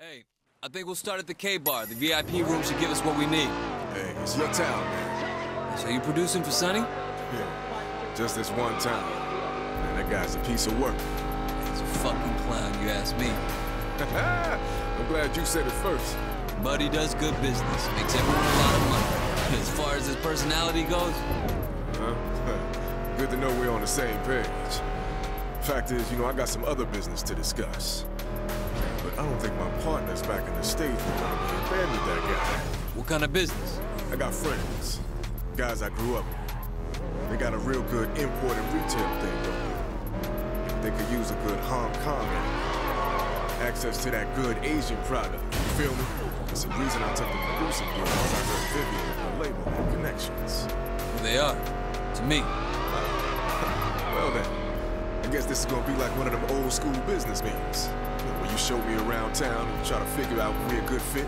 Hey, I think we'll start at the K bar. The VIP room should give us what we need. Hey, it's your town, man. So you producing for Sonny? Yeah. Just this one time. Man, that guy's a piece of work. He's a fucking clown, you ask me. I'm glad you said it first. Buddy does good business. Makes everyone a lot of money. As far as his personality goes, Huh? Good to know we're on the same page. Fact is, you know, I got some other business to discuss. I don't think my partners back in the States would want me in bed with that guy. what kind of business? I got friends, guys I grew up with. They got a real good import and retail thing going. They could use a good Hong Kong access to that good Asian product. You feel me? It's the reason I took the producing gig once I heard Vivian and her label had connections. Who they are? To me. Well then, I guess this is gonna be like one of them old school business meetings. You show me around town and try to figure out if we're a good fit.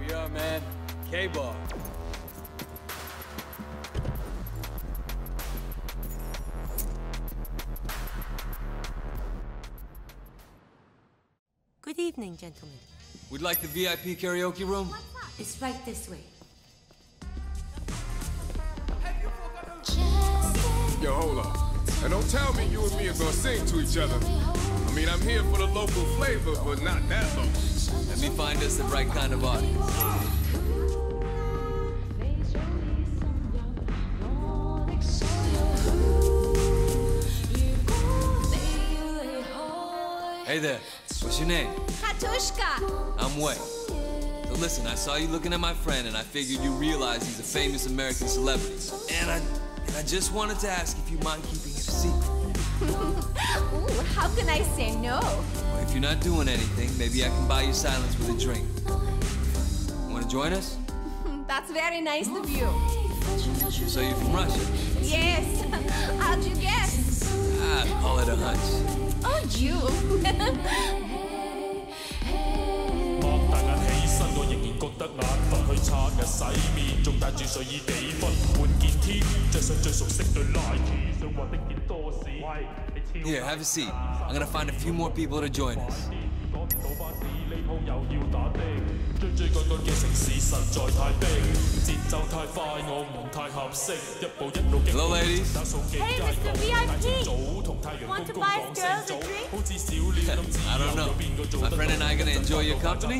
We are, man. K evening, gentlemen. We'd like the VIP karaoke room. It's right this way. Yo, hold up. And don't tell me you and me are gonna sing to each other. I mean, I'm here for the local flavor, but not that local. Let me find us the right kind of audience. Hey there. What's your name? Katushka! I'm Wei. So listen, I saw you looking at my friend, and I figured you realize he's a famous American celebrity. And I, and I just wanted to ask if you mind keeping it a secret. Ooh, how can I say no? Well, if you're not doing anything, maybe I can buy you silence with a drink. Want to join us? That's very nice of you. So you're from Russia? Yes. How'd you guess? Ah, call it a hunch. Oh, you. 眼瞓。去刷日洗面，仲带住睡意几分。换件 T，着上最熟悉对 Nike，想画的件多士。喂，你超 Here, have a seat. I'm gonna find a few more people to join us. 赶唔到巴士，呢铺又要打的。追追赶赶嘅城市实在太逼，节奏太快，我唔太合适。一步一路劲 Hello, ladies. 打扫机 Hey, 街 Mr. 道 VIP. 大清早同太阳 Want 公 to 公 buy 讲 girls 声 a 早 drink？好似小鸟咁自 I don't 由 know. 有边个做 My 得 friend and I 到 gonna enjoy your company?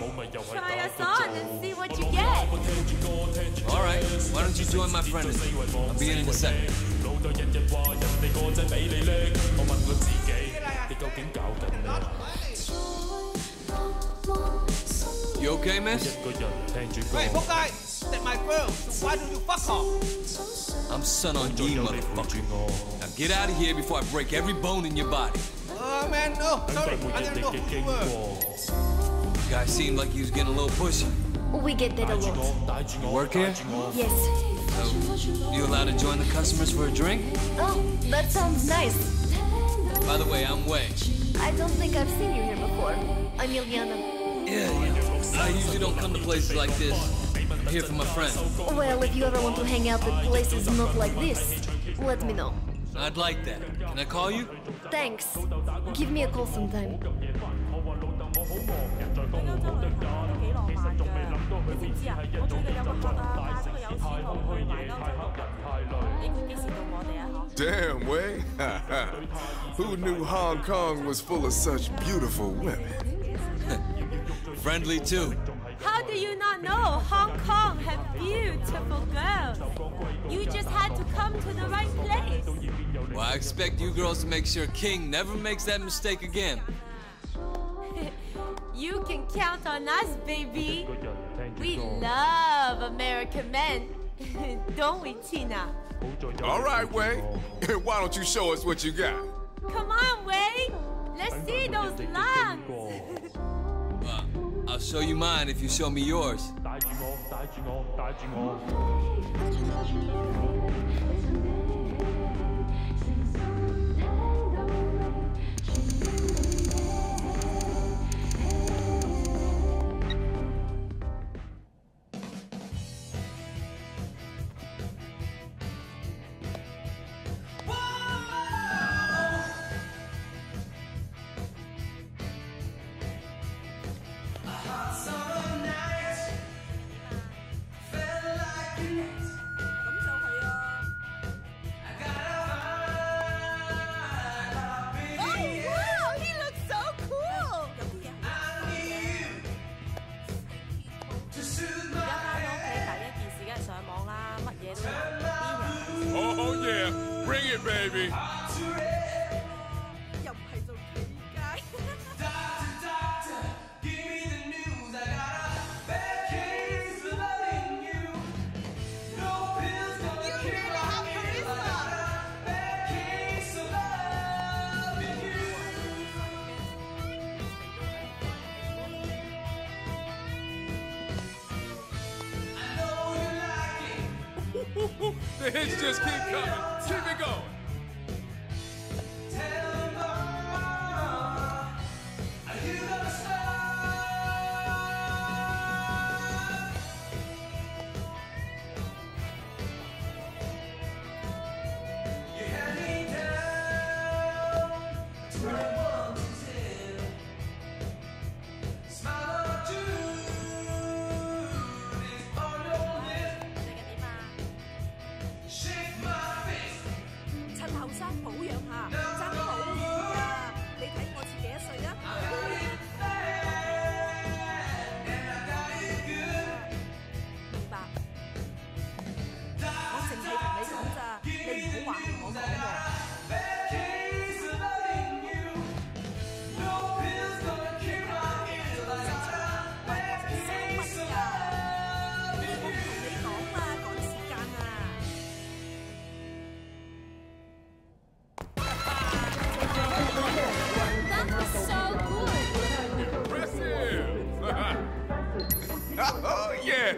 Try us on and see what you get. All right. Why don't you join my friend? and me? I'll be in in a second. 老豆日日话人哋个仔比你叻，我问我自己，你究竟搞紧咩？ You okay, miss? 一个人听住歌 Hey,，仆街！That's my girl. So why don't you fuck off? I'm son on 仲 Yi, 有你陪住 motherfucker. 我， Now get out of here before I break every bone in your body. Oh man, no. 等 Sorry, 待每 I 日 didn't 你 know 嘅 who 经 you were. 过， Guy seemed like he was getting a little pushy. We get that 带 a 住 lot. 我，带住我， Work here? 带住我。 Yes. So, you allowed to join the customers for a drink? Oh, that sounds nice. By the way, I'm Wei. I don't think I've seen you here before. I'm Ilyana. Yeah, yeah. I usually don't come to places like this. I'm here for my friend. Well, if you ever want to hang out at places not like this, let me know. I'd like that. Can I call you? Thanks. Give me a call sometime. Damn, Wei! Who knew Hong Kong was full of such beautiful women? Friendly too. How do you not know Hong Kong has beautiful girls? You just had to come to the right place. Well, I expect you girls to make sure King never makes that mistake again. you can count on us, baby. We love American men, don't we, Tina? All right, Wei. Why don't you show us what you got? Come on, Wei. Let's see those lungs. 過。Well, I'll show you mine if you show me yours. The hits just keep coming. Keep it going.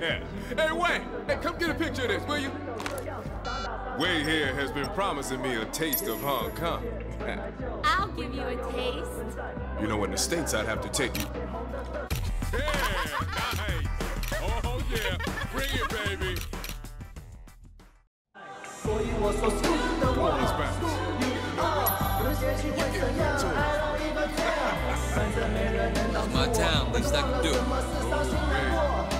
Hey, Wayne. Hey, come get a picture of this, will you? Wade here has been promising me a taste of Hong Kong. I'll give you a taste. You know, in the States, I'd have to take you. Yeah, nice. Oh, yeah. Bring it, baby. Let's bounce. It's my town, least I can do.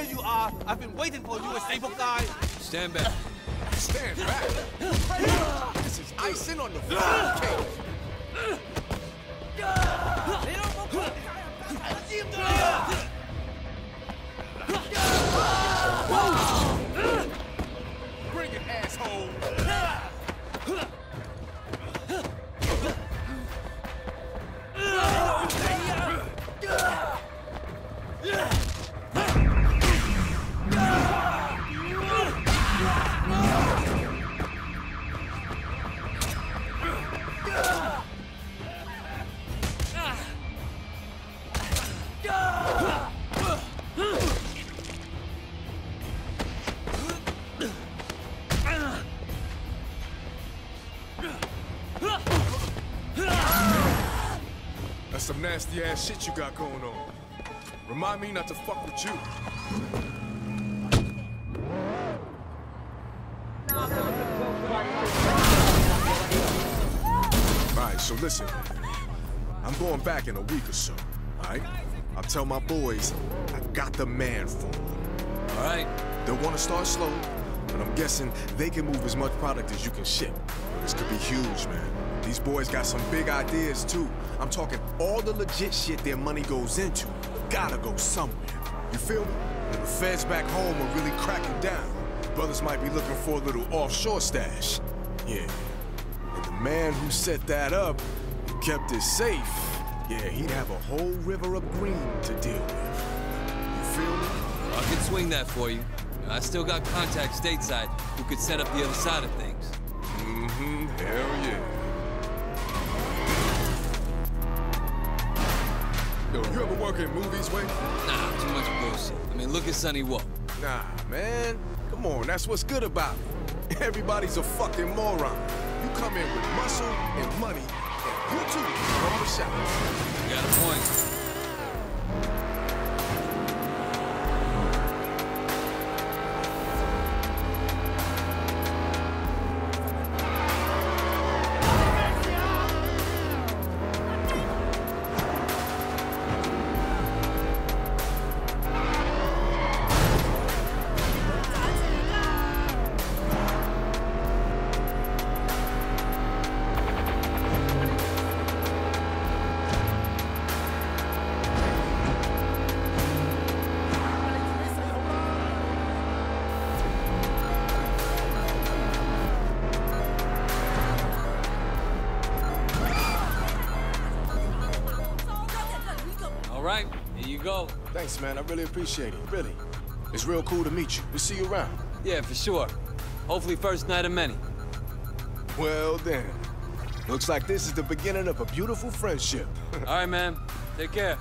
There you are. I've been waiting for you, stable guy. Stand back. stand back. This is icing on the cake. Bring it, asshole. Nasty ass shit you got going on. Remind me not to fuck with you. Alright, so listen. I'm going back in a week or so, alright? I'll tell my boys I got the man for them, alright? They'll want to start slow, but I'm guessing they can move as much product as you can ship. This could be huge, man. These boys got some big ideas, too. I'm talking all the legit shit their money goes into. Gotta go somewhere. You feel me? When the feds back home are really cracking down, brothers might be looking for a little offshore stash. Yeah. And the man who set that up and kept it safe, yeah, he'd have a whole river of green to deal with. You feel me? I can swing that for you. I still got contacts stateside who could set up the other side of things. Mm-hmm. Hell yeah. Yo, you ever work in movies, Wayne? Nah, too much bullshit. I mean, look at Sonny Walk. Nah, man. Come on, that's what's good about it. Everybody's a fucking moron. You come in with muscle and money, and you too call the shots. You got a point. All right, here you go. Thanks, man. I really appreciate it. Really. It's real cool to meet you. We'll see you around. Yeah, for sure. Hopefully first night of many. Well, then. Looks like this is the beginning of a beautiful friendship. All right, man. Take care.